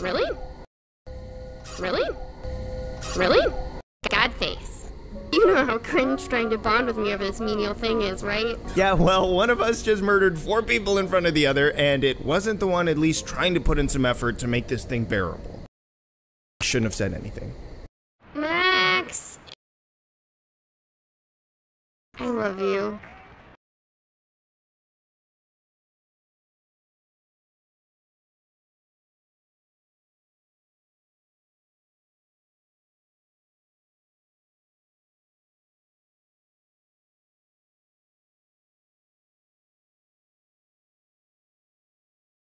Really? Really? Really? Godface. You know how cringe trying to bond with me over this menial thing is, right? Yeah, well, one of us just murdered four people in front of the other, and it wasn't the one at least trying to put in some effort to make this thing bearable. I shouldn't have said anything. Max! I love you.